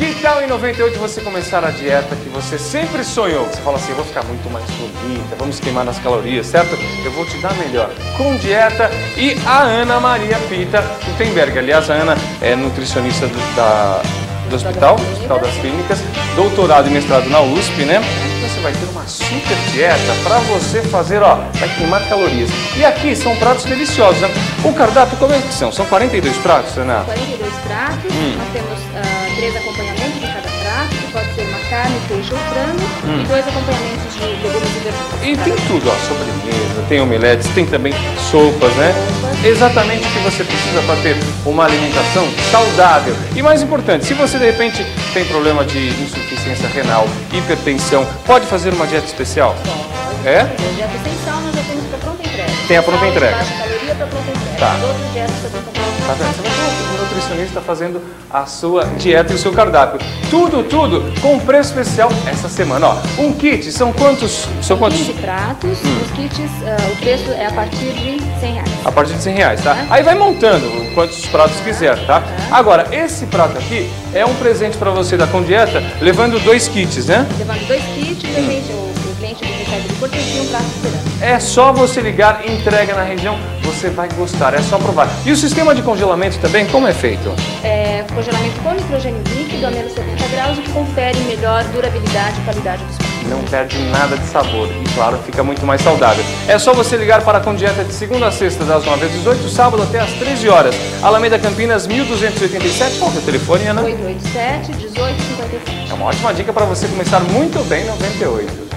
Que tal em 98 você começar a dieta que você sempre sonhou? Você fala assim, eu vou ficar muito mais bonita, vamos queimar nas calorias, certo? Eu vou te dar melhor com dieta e a Ana Maria Pita Gutenberg. Aliás, a Ana é nutricionista do, da, do hospital, Hospital das Clínicas, doutorado e mestrado na USP, né? Você vai ter uma super dieta para você fazer, ó, vai queimar calorias. E aqui são pratos deliciosos, né? O cardápio, como é que são? São 42 pratos, Ana? 42 pratos, Hum. nós temos ah, três acompanhamentos de cada prato, que pode ser uma carne, peixe ou frango, Hum. e dois acompanhamentos de legumes e verduras. E tem tudo, ó, sobremesa, tem omeletes, tem também sopas, né? Sopas. Exatamente o que você precisa para ter uma alimentação saudável. E mais importante, se você de repente tem problema de insuficiência renal, hipertensão, pode fazer uma dieta especial? Pode. É? A dieta sem sal nós já temos para pronta entrega. Tem a pronta Sal, entrega. Baixa caloria para pronta entrega. Tá. Tem que comprar Tá vendo? Você vai ter um nutricionista fazendo a sua dieta e o seu cardápio. Tudo, tudo com preço especial essa semana. Ó, um kit, são quantos? São quantos? 15 pratos, Hum. os kits, ah, o preço é a partir de 100 reais. A partir de 100 reais, tá? Aí vai montando quantos pratos quiser, tá? Agora, esse prato aqui é um presente para você da Com Dieta, levando dois kits, né? Levando dois kits, de repente o, o cliente do recebe do cortesia um prato esperando. É só você ligar, entrega na região, você vai gostar, é só provar. E o sistema de congelamento também, como é feito? É, congelamento com nitrogênio líquido a menos 70 graus, o que confere melhor durabilidade e qualidade dos pratos. Não perde nada de sabor e, claro, fica muito mais saudável. É só você ligar para a Com Dieta de segunda a sexta, das 9 às 18, sábado até às 13 horas. Alameda Campinas, 1287. Qual é o telefone, Ana? 887 1857. É uma ótima dica para você começar muito bem 98.